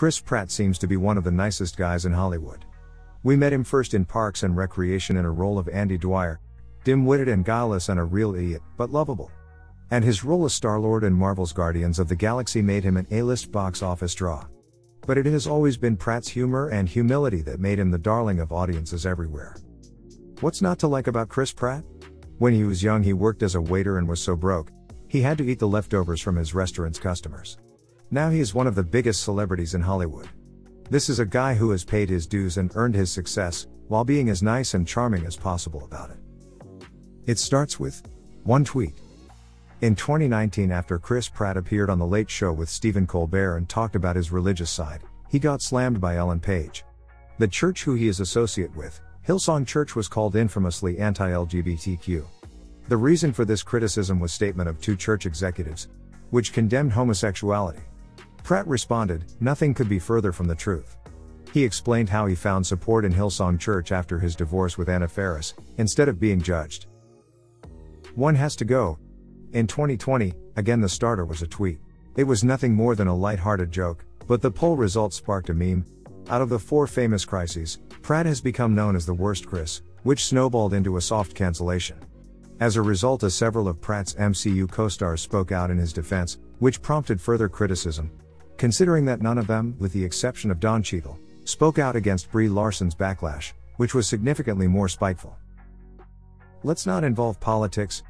Chris Pratt seems to be one of the nicest guys in Hollywood. We met him first in Parks and Recreation in a role of Andy Dwyer, dim witted and guileless and a real idiot, but lovable. And his role as Star Lord in Marvel's Guardians of the Galaxy made him an A list box office draw. But it has always been Pratt's humor and humility that made him the darling of audiences everywhere. What's not to like about Chris Pratt? When he was young, he worked as a waiter and was so broke, he had to eat the leftovers from his restaurant's customers. Now he is one of the biggest celebrities in Hollywood. This is a guy who has paid his dues and earned his success, while being as nice and charming as possible about it. It starts with one tweet. In 2019, after Chris Pratt appeared on The Late Show with Stephen Colbert and talked about his religious side, he got slammed by Ellen Page. The church who he is associate with, Hillsong Church, was called infamously anti LGBTQ. The reason for this criticism was statement of two church executives, which condemned homosexuality. Pratt responded, Nothing could be further from the truth. He explained how he found support in Hillsong Church after his divorce with Anna Faris, instead of being judged. One has to go, in 2020, again the starter was a tweet. It was nothing more than a light-hearted joke, but the poll results sparked a meme. Out of the four famous crises, Pratt has become known as the worst Chris, which snowballed into a soft cancellation. As a result, as several of Pratt's MCU co-stars spoke out in his defense, which prompted further criticism. Considering that none of them, with the exception of Don Cheadle, spoke out against Brie Larson's backlash, which was significantly more spiteful. Let's not involve politics,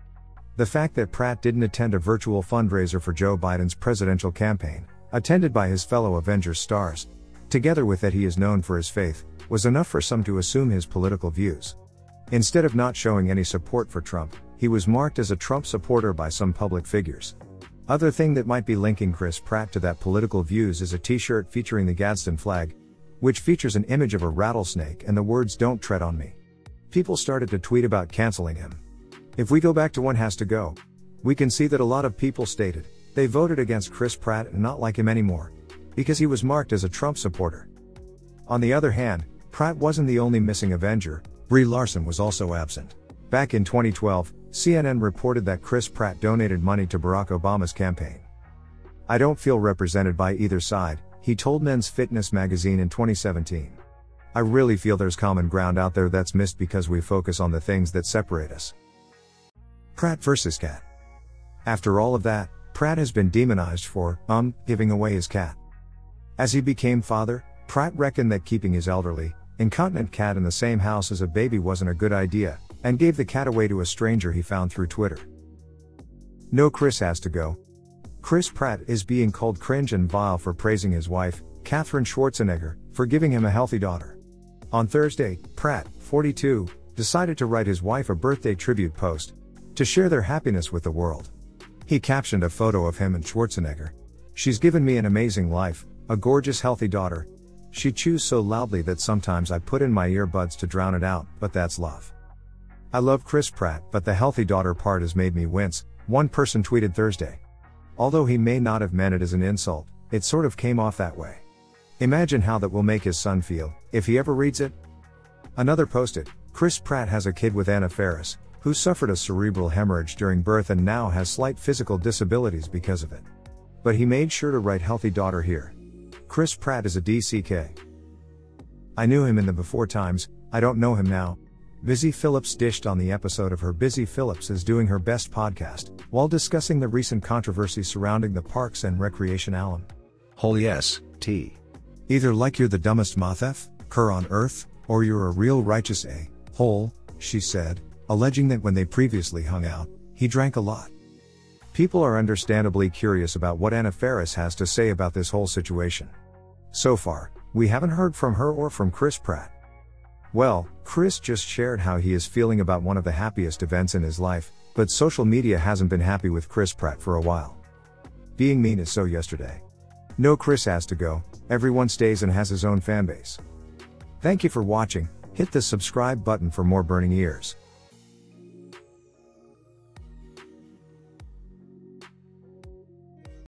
the fact that Pratt didn't attend a virtual fundraiser for Joe Biden's presidential campaign, attended by his fellow Avengers stars, together with that he is known for his faith, was enough for some to assume his political views. Instead of not showing any support for Trump, he was marked as a Trump supporter by some public figures. Other thing that might be linking Chris Pratt to that political views is a t-shirt featuring the Gadsden flag, which features an image of a rattlesnake and the words don't tread on me. People started to tweet about canceling him. If we go back to one has to go, we can see that a lot of people stated they voted against Chris Pratt and not like him anymore because he was marked as a Trump supporter. On the other hand, Pratt wasn't the only missing Avenger, Brie Larson was also absent. Back in 2012, CNN reported that Chris Pratt donated money to Barack Obama's campaign. I don't feel represented by either side, he told Men's Fitness magazine in 2017. I really feel there's common ground out there that's missed because we focus on the things that separate us. Pratt vs. Cat. After all of that, Pratt has been demonized for, um, giving away his cat. As he became father, Pratt reckoned that keeping his elderly, incontinent cat in the same house as a baby wasn't a good idea, and gave the cat away to a stranger he found through Twitter. No Chris has to go. Chris Pratt is being called cringe and vile for praising his wife, Katherine Schwarzenegger, for giving him a healthy daughter. On Thursday, Pratt, 42, decided to write his wife a birthday tribute post, to share their happiness with the world. He captioned a photo of him and Schwarzenegger. She's given me an amazing life, a gorgeous healthy daughter. She chews so loudly that sometimes I put in my earbuds to drown it out, but that's love. I love Chris Pratt, but the healthy daughter part has made me wince, one person tweeted Thursday. Although he may not have meant it as an insult, it sort of came off that way. Imagine how that will make his son feel, if he ever reads it. Another posted, Chris Pratt has a kid with Anna Faris, who suffered a cerebral hemorrhage during birth and now has slight physical disabilities because of it. But he made sure to write healthy daughter here. Chris Pratt is a DCK. I knew him in the before times, I don't know him now. Busy Phillips dished on the episode of her Busy Phillips is doing her best podcast, while discussing the recent controversy surrounding the Parks and Recreation alum. Holy S, T. Either like you're the dumbest moth cur on earth, or you're a real righteous A, hole, she said, alleging that when they previously hung out, he drank a lot. People are understandably curious about what Anna Faris has to say about this whole situation. So far, we haven't heard from her or from Chris Pratt. Well, Chris just shared how he is feeling about one of the happiest events in his life, but social media hasn't been happy with Chris Pratt for a while. Being mean is so yesterday. No Chris has to go, everyone stays and has his own fanbase. Thank you for watching, hit the subscribe button for more burning ears.